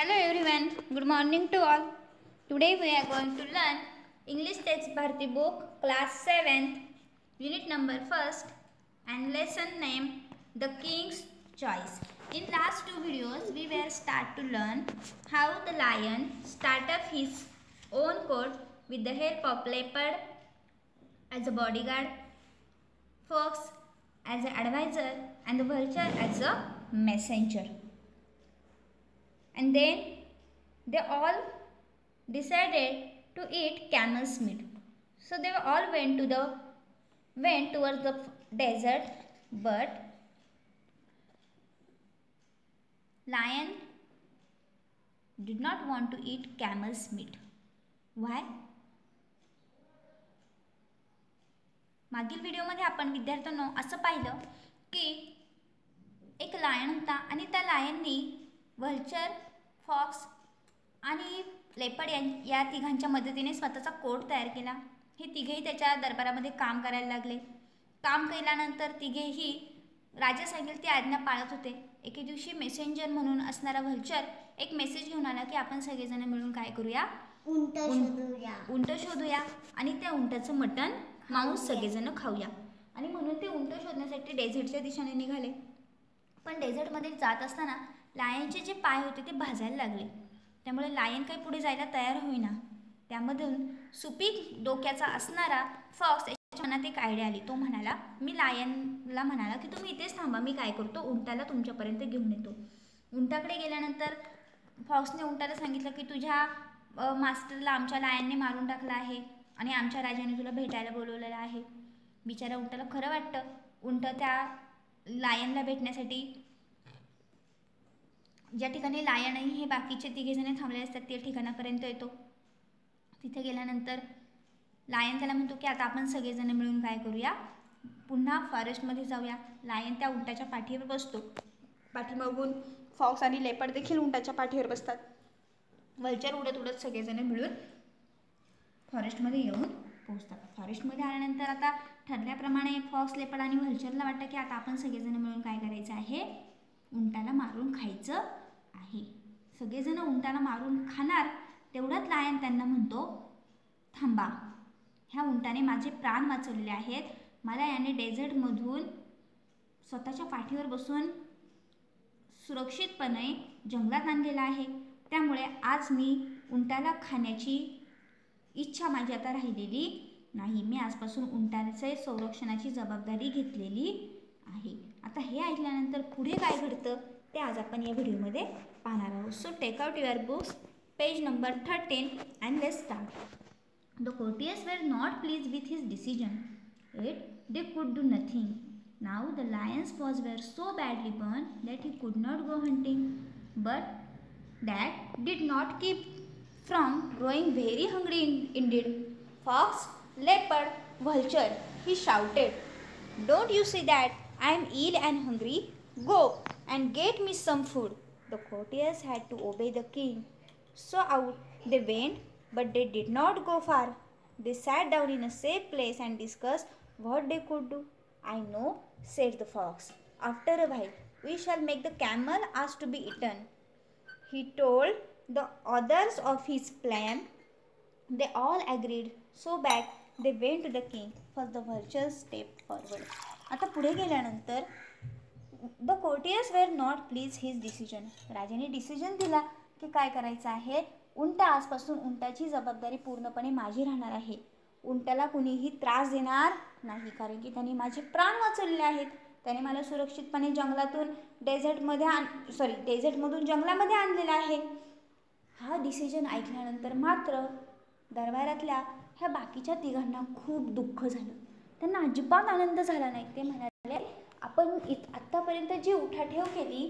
Hello everyone, good morning to all. Today we are going to learn English text book class 7th unit number 1st and lesson name The King's Choice. In last two videos we were start to learn how the lion start up his own court with the help of leopard as a bodyguard, fox as an advisor and the vulture as a messenger and then they all decided to eat camel's meat so they all went to the went towards the desert but lion did not want to eat camel's meat why मागील व्हिडिओमध्ये आपण विद्यार्थ्यांनो असं पाहिलं की एक lion होता आणि त्या लायननी व्हल्चर फॉक्स आणि लेपड या या तिघांच्या मदतीने स्वतःचा कोट तयार केला. हे तिघेही त्याच्या दरबारामध्ये काम करायला लागले. काम केल्यानंतर तिघेही राजा सांगेल ती आज्ञा पाळत होते. एके दिवशी मेसेंजर म्हणून असणारा व्हल्चर एक मेसेज घेऊन आला की आपण सगळेजण मिळून काय करूया? उंट शोधूया. उंट शोधूया आणि त्या उंटाचं मटण मांस सगळेजण खाऊया. आणि म्हणून ते उंट शोधण्यासाठी डेझर्टच्या दिशेने निघाले. पण डेझर्टमध्ये जात असताना लायनचे जे पाय होते ते भाजायला लागले. त्यामुळे लायन काही पुढे जायला तयार होईना. त्यामधून सुपीक डोक्याचा असणारा फॉक्स त्याच्या मनात एक आयडिया आली. तो म्हणाला मी लायनला म्हणाला की तुम्ही इथेच थांबा मी काय करतो? उंटाला तुमच्यापर्यंत घेऊन येतो. उंटाकडे गेल्यानंतर फॉक्सने उंटाला सांगितलं की तुझ्या मास्टरला आमच्या लायनने मारून टाकलं आहे आणि आमच्या राजाने तुला भेटायला बोलवलेलं आहे. बिचारा उंटाला खरं वाटतं. उंट त्या लायनला भेटण्यासाठी ज्या ठिकाणी लायन आहे हे बाकीचे तिघेजणे थांबले असतात त्या ठिकाणापर्यंत येतो. तिथे गेल्यानंतर लायन त्याला म्हणतो की आता आपण सगळेजण मिळून काय करूया? पुन्हा फॉरेस्टमध्ये जाऊया. लायन त्या उंटाच्या पाठीवर बसतो. पाठीमागून फॉक्स आणि लेपड देखील उंटाच्या पाठीवर बसतात. वलचर उडत उडत सगळेजण मिळून फॉरेस्टमध्ये येऊन पोहोचतात. फॉरेस्टमध्ये आल्यानंतर आता ठरल्याप्रमाणे फॉक्स लेपड आणि व्हल्चरला वाटतं की आता आपण सगळेजण मिळून काय करायचं आहे? उंटाला मारून खायचं आहे. सगळेजण उंटाला मारून खाणार तेवढंच लायन त्यांना म्हणतो थांबा ह्या उंटाने माझे प्राण वाचवलेले आहेत. मला याने डेझर्टमधून स्वतःच्या पाठीवर बसून सुरक्षितपणे जंगलात आणलेला आहे. त्यामुळे आज मी उंटाला खाण्याची इच्छा माझी आता राहिलेली नाही. मी आजपासून उंटाचे संरक्षणाची जबाबदारी घेतलेली आहे. आता हे ऐकल्यानंतर पुढे काय घडतं? ते आज आपण या व्हिडिओमध्ये पाहणार आहोत. So take out your books page number thirteen and let start the courtiers were not pleased with his decision it they could do nothing now the lions was were so badly burn that he could not go hunting but that did not keep from growing very hungry in indeed fox leopard vulture he shouted don't you see that I am ill and hungry Go and get me some food. The courtiers had to obey the king. So out they went, but they did not go far. They sat down in a safe place and discussed what they could do. I know, said the fox. After a while, we shall make the camel ask to be eaten. He told the others of his plan. They all agreed. So back they went to the king first the vulture step forward आता पुढे गेल्यानंतर the courtiers were not pleased his decision राजाने decision दिला की काय करायचं आहे? उंट आजपासून उंटाची जबाबदारी पूर्णपणे माझी राहणार आहे. उंटाला कुणीही त्रास देणार नाही कारण की त्यांनी माझे प्राण वाचवलेले आहेत. त्याने मला सुरक्षितपणे जंगलातून डेझर्टमध्ये आण सॉरी डेझर्टमधून जंगलामध्ये आणलेला आहे. हा डिसिजन ऐकल्यानंतर मात्र दरबारातल्या ह्या बाकीच्या तिघांना खूप दुःख झालं. त्यांना अजिबात आनंद झाला नाही. ते म्हणाले आपण इत आत्तापर्यंत जी उठाठेव केली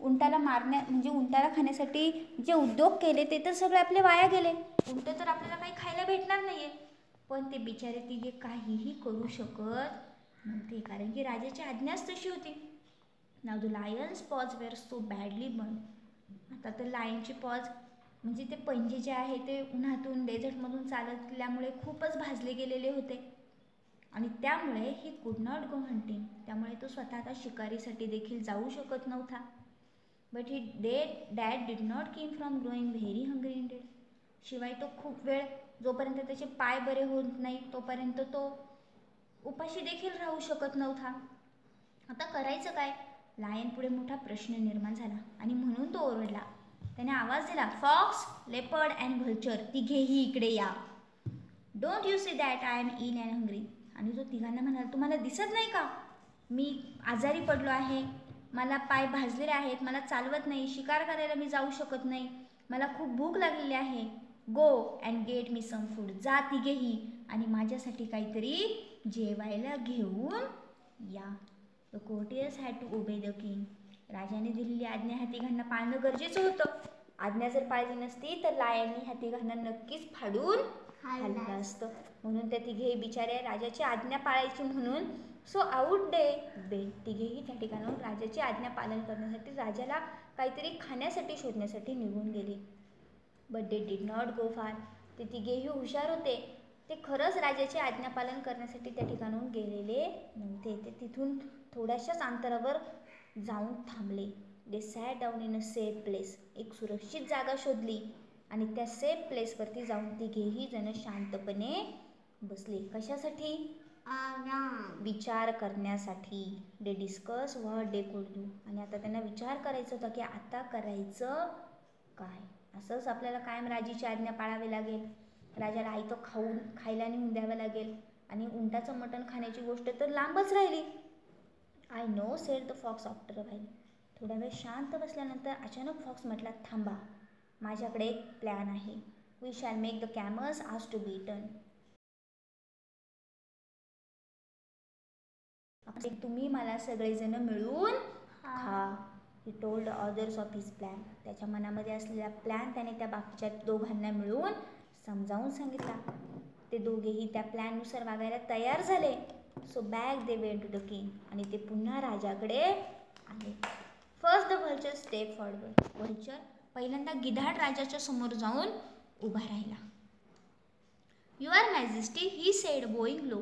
उंटाला मारण्या म्हणजे उंटाला खाण्यासाठी जे उद्योग केले ते तर सगळे आपले वाया गेले. उंट तर आपल्याला काही खायला भेटणार नाही आहे पण ते बिचारे तिघे काहीही करू शकत नव्हते कारण की राजाची आज्ञाच तशी होती. Now the lions paws were so badly burn आता तर लायनची पॉज म्हणजे ते पंजे जे आहे ते उन्हातून डेझर्टमधून चालतल्यामुळे खूपच भाजले गेलेले होते. आणि त्यामुळे ही कुड नॉट गो हंटिंग त्यामुळे तो स्वतः आता शिकारीसाठी देखील जाऊ शकत नव्हता. But he day dad did not came from growing very hungry indeed शिवाय तो खूप वेळ जोपर्यंत त्याचे पाय बरे होत नाही तोपर्यंत तो उपाशी देखील राहू शकत नव्हता. आता करायचं काय? लायन पुढे मोठा प्रश्न निर्माण झाला आणि म्हणून तो ओरडला. त्याने आवाज दिला फॉक्स लेपर्ड अँड व्हल्चर तिघेही इकडे या. Don't you see that I am in and hungry आणि तो तिघांना म्हणाला तुम्हाला दिसत नाही का? मी आजारी पडलो आहे. मला पाय भाजलेले आहेत. मला चालवत नाही. शिकार करायला मी जाऊ शकत नाही. मला खूप भूक लागलेली आहे. Go and get me some food जा तिघेही आणि माझ्यासाठी काहीतरी जेवायला घेऊन या. The courtiers had to obey the king राजाने दिलेली आज्ञा ह्या तिघांना पाळणं गरजेचं होतं. आज्ञा जर पाळली नसती तर लायांनी ह्या तिघांना नक्कीच फाडून हल्लं असतं. म्हणून त्या तिघेही बिचारे राजाची आज्ञा पाळायची म्हणून सो आऊट डे. बे तिघेही त्या ठिकाणाहून राजाची आज्ञा पालन करण्यासाठी राजाला काहीतरी खाण्यासाठी शोधण्यासाठी निघून गेले. But they did not go far ते तिघेही हुशार होते. ते खरंच राजाचे आज्ञापालन करण्यासाठी त्या ठिकाणाहून गेलेले नव्हते. ते तिथून थोड्याशाच अंतरावर जाऊन थांबले. They sat down in a safe place एक सुरक्षित जागा शोधली. आणि त्या सेफ प्लेसवरती जाऊन तिघेही जण शांतपणे बसले. कशासाठी? विचार करण्यासाठी. They discuss what they could do आणि आता त्यांना विचार करायचा होता की आता करायचं काय? असंच आपल्याला कायम राजीची आज्ञा पाळावी लागेल. राजाला आई तो खाऊन खायला नेऊन द्यावं लागेल. आणि उंटाचं मटण खाण्याची गोष्ट तर लांबच राहिली. I know said the fox after a while थोडा वेळ शांत बसल्यानंतर अचानक फॉक्स म्हटला थांबा माझ्याकडे एक प्लॅन आहे. We shall make the camels ask to be eaten तुम्ही मला सगळेजण मिळून खा. He told others of his plan त्याच्या मनामध्ये असलेला प्लॅन त्याने त्या बाकीच्या दोघांना मिळून समजावून सांगितला. ते दोघेही त्या प्लॅननुसार वागायला तयार झाले. So back they went to the king आणि ते पुन्हा राजाकडे आले. First the vulture step forward vulture पहिल्यांदा गिधाड राजाच्या समोर जाऊन उभा राहिला. Your majesty he said bowing low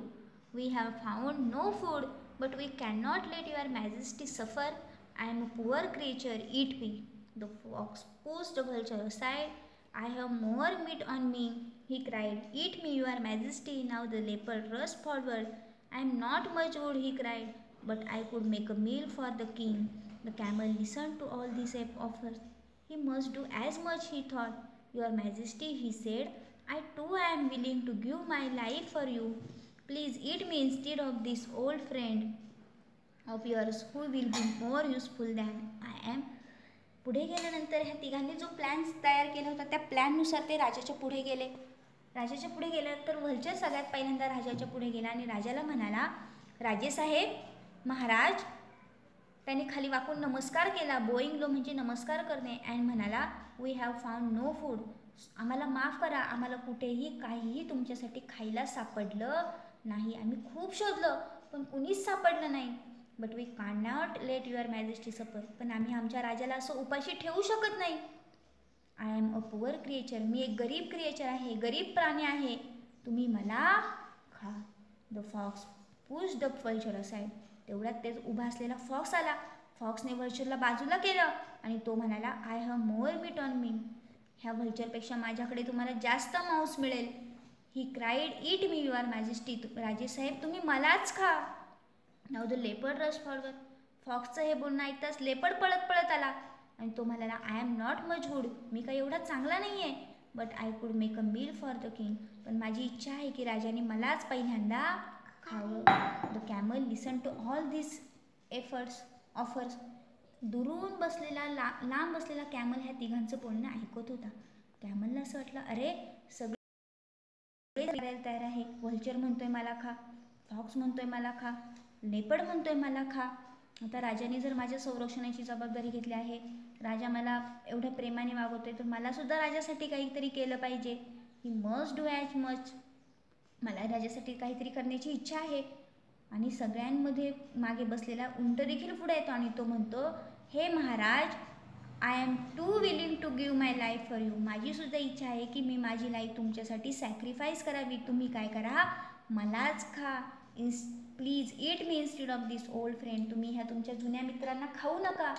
we have found no food but we cannot let your majesty suffer I am a poor creature eat me the fox post double side I have more meat on me he cried eat me your majesty now the leopard rush forward I am not much wood he cried but I could make a meal for the king the camel listen to all this ape offers He must do as much, he thought. Your majesty, he said, I too am willing to give my life for you. Please eat me instead of this old friend of yours who will be more useful than I am. पुढे गेल्यानंतर ह्या तिघांनी जो plan तयार केला होता त्या प्लॅननुसार ते राजाच्या पुढे गेले राजाच्या पुढे गेल्यानंतर व्हलचर सगळ्यात पहिल्यांदा राजाच्या पुढे गेला आणि राजाला म्हणाला राजेसाहेब महाराज त्याने खाली वाकून नमस्कार केला. बोईंग लो म्हणजे नमस्कार करणे. अँड म्हणाला we have found no food आम्हाला माफ करा. आम्हाला कुठेही काहीही तुमच्यासाठी खायला सापडलं नाही. आम्ही खूप शोधलं पण कुणीच सापडलं नाही. But we can not let your majesty suffer पण आम्ही आमच्या राजाला असं उपाशी ठेवू शकत नाही. I am a poor creature मी एक गरीब क्रिएचर आहे. गरीब प्राणी आहे. तुम्ही मला खा. The fox push the vulture aside तेवढ्यात तेच उभा असलेला फॉक्स आला. फॉक्सने व्हल्चरला बाजूला केलं आणि तो म्हणाला I have more meat on me. ह्या व्हल्चरपेक्षा माझ्याकडे तुम्हाला जास्त मांस मिळेल. He cried eat me your majesty. राजेसाहेब तुम्ही मलाच खा. Now the leopard rush forward. फॉक्सचं हे बोलणं ऐकताच लेपड पळत पळत आला आणि तो म्हणाला I am not much good मी काही एवढा चांगला नाही आहे but I could make a meal for the king. पण माझी इच्छा आहे की राजाने मलाच पहिल्यांदा However, the camel listen to all this efforts offers दुरून बसलेला ला लांब बसलेला कॅमल ह्या तिघांचं बोलणं ऐकत होता. कॅमलला असं वाटलं अरे सगळे करायला तयार आहे. व्हल्चर म्हणतोय मला खा. फॉक्स म्हणतोय मला खा. लेपड म्हणतोय मला खा. आता राजाने जर माझ्या संरक्षणाची जबाबदारी घेतली आहे राजा मला एवढ्या प्रेमाने वागवतोय तर मलासुद्धा राजासाठी काहीतरी केलं पाहिजे. He must do as much मला राजासाठी काहीतरी करण्याची इच्छा आहे. आणि सगळ्यांमध्ये मागे बसलेला उंट देखील पुढे येतो आणि तो म्हणतो हे Maharaj I am too willing to give my life for you माझीसुद्धा इच्छा आहे की मी माझी लाईफ तुमच्यासाठी सॅक्रिफाईस करावी. तुम्ही काय करा? मलाच खा. इन्स please eat me instead of this old friend तुम्ही ह्या तुमच्या जुन्या मित्रांना खाऊ नका.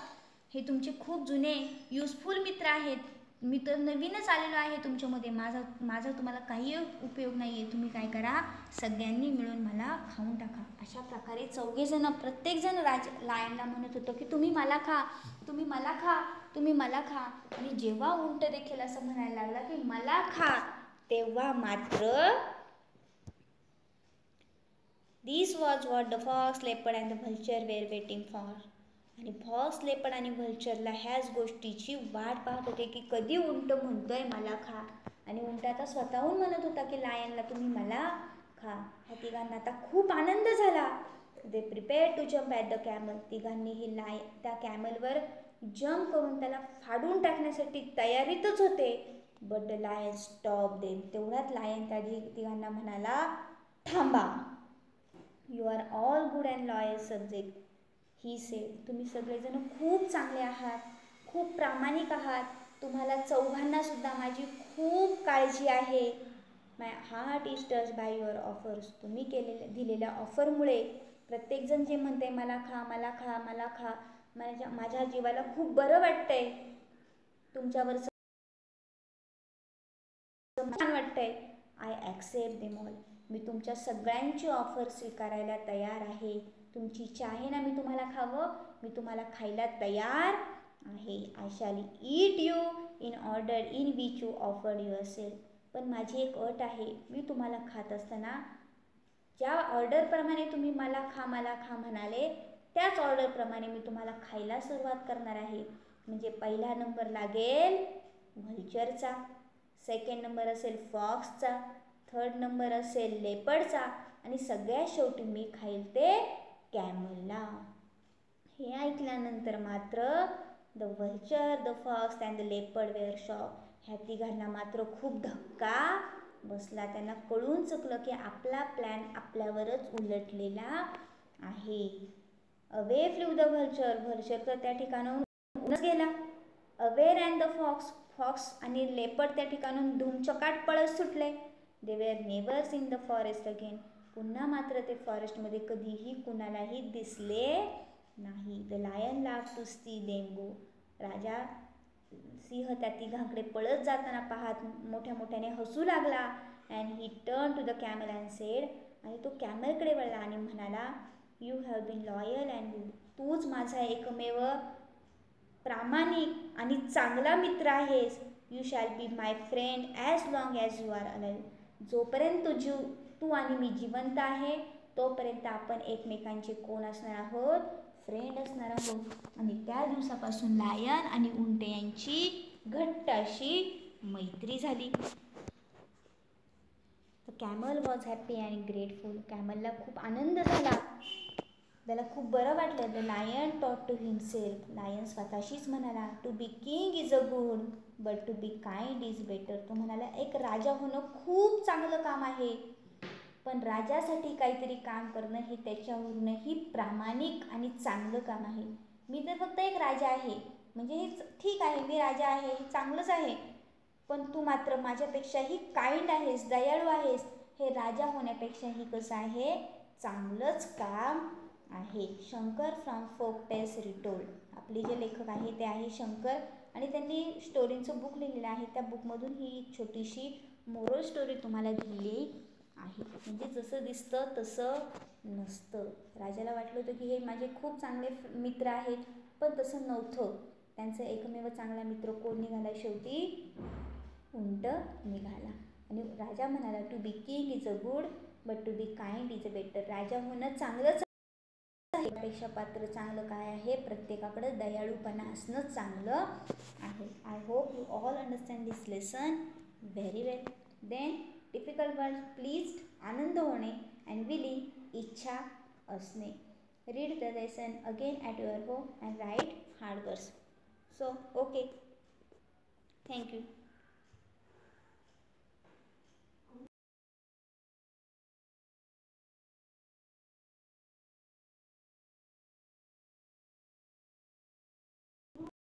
हे तुमचे खूप जुने युजफुल मित्र आहेत. मी तर नवीनच आलेलो आहे तुमच्यामध्ये. माझा माझा तुम्हाला काही उपयोग नाही आहे तुम्ही काय करा सगळ्यांनी मिळून मला खाऊन टाका. अशा प्रकारे चौघेजणं प्रत्येकजण राज लायनला म्हणत होतं की तुम्ही मला खा तुम्ही मला खा तुम्ही मला खा. आणि जेव्हा उंट देखील असं म्हणायला लागला की मला खा तेव्हा मात्र this was what the fox leopard and the vulture were waiting for आणि फॉल्स लेपड आणि व्हल्चरला ह्याच गोष्टीची वाट पाहत होते की कधी उंट म्हणतोय मला खा. आणि उंट आता स्वतःहून म्हणत होता की लायनला तुम्ही मला खा. ह्या तिघांना आता खूप आनंद झाला. They prepare to jump at the camel तिघांनी ही लाय त्या कॅमलवर जम्प करून त्याला फाडून टाकण्यासाठी तयारीतच होते. But the lion stop them तेवढ्यात लायन त्या तिघांना म्हणाला थांबा. You are all good and loyal subject he said तुम्ही सगळेजण खूप चांगले आहात खूप प्रामाणिक आहात. तुम्हाला चौघांनासुद्धा माझी खूप काळजी आहे. My heart is touch by your offers तुम्ही केलेल्या दिलेल्या ऑफरमुळे प्रत्येकजण जे म्हणते मला खा मला खा मला खा माझ्या माझ्या जीवाला खूप बरं वाटतंय. तुमच्यावर छान वाटतंय. आय ॲक्सेप्ट देम ऑल मी तुमच्या सगळ्यांची ऑफर स्वीकारायला तयार आहे. तुमची इच्छा आहे ना मी तुम्हाला खावं? मी तुम्हाला खायला तयार आहे. I shall eat you in order in which you offered you असेल पण माझी एक अट आहे मी तुम्हाला खात असताना ज्या ऑर्डरप्रमाणे तुम्ही मला खा मला खा म्हणाले त्याच ऑर्डरप्रमाणे मी तुम्हाला खायला सुरुवात करणार आहे. म्हणजे पहिला नंबर लागेल व्हल्चरचा सेकंड नंबर असेल फॉक्सचा थर्ड नंबर असेल लेपडचा आणि सगळ्यात शेवटी मी खाईल ते कॅमलला. हे ऐकल्यानंतर मात्र the vulture the fox and the leopard were shop ह्या तिघांना मात्र खूप धक्का बसला. त्यांना कळून चुकलं की आपला प्लॅन आपल्यावरच उलटलेला आहे. Away flew the vulture vulture तर त्या ठिकाणाहून गेला. Away and the fox fox आणि लेपड त्या ठिकाणून धुमचकाट पळत सुटले. They were never in the forest again पुन्हा मात्र ते फॉरेस्टमध्ये कधीही कुणालाही दिसले नाही. The lion laugh to see them go. राजा सिंह त्या तिघांकडे पळत जाताना पाहत मोठ्या मोठ्याने हसू लागला and he turn to the camel and said आणि तो कॅमलकडे वळला आणि म्हणाला you have been loyal and good तूच माझा एकमेव प्रामाणिक आणि चांगला मित्र आहेस. You shall be my friend as long as you are alive जोपर्यंत तुझी तू आणि मी जिवंत आहे तोपर्यंत आपण एकमेकांचे कोण असणार आहोत? फ्रेंड असणार आहोत. आणि त्या दिवसापासून लायन आणि उंटे यांची घट्ट अशी मैत्री झाली. तर कॅमल वॉज हॅपी आणि ग्रेटफुल कॅमलला खूप आनंद झाला. त्याला खूप बरं वाटलं. The lion thought to himself lion स्वतःशीच म्हणाला to be king is a good but to be kind is better तो म्हणाला एक राजा होणं खूप चांगलं काम आहे. पण राजासाठी काहीतरी काम करणं हे त्याच्यावरूनही प्रामाणिक आणि चांगलं काम आहे. मी तर फक्त एक राजा आहे. म्हणजे हे ठीक आहे मी राजा आहे हे चांगलंच आहे. पण तू मात्र माझ्यापेक्षाही काइंड आहेस दयाळू आहेस. हे राजा होण्यापेक्षाही कसं आहे? चांगलंच काम आहे. Shankar from folk tales retold आपले जे लेखक आहे ते आहे शंकर आणि त्यांनी स्टोरींचं बुक लिहिलेलं आहे. त्या बुकमधून ही छोटीशी मोरल स्टोरी तुम्हाला दिली. आहे. म्हणजे जसं दिसतं तसं नसतं. राजाला वाटलं होतं की हे माझे खूप चांगले मित्र आहेत पण तसं नव्हतं. त्यांचा एकमेव चांगला मित्र कोण निघाला शेवटी? उंट निघाला. आणि राजा म्हणाला to be king is a good but to be kind is a better राजा होणं चांगलंच आहे. पेक्षा पात्र चांगलं काय आहे? प्रत्येकाकडे दयाळूपणा असणं चांगलं आहे. I hope you all understand this lesson very well then difficult words pleased, anand hone and willing, Icha, asne. Read the lesson again at your home and write hard words. So, okay. Thank you.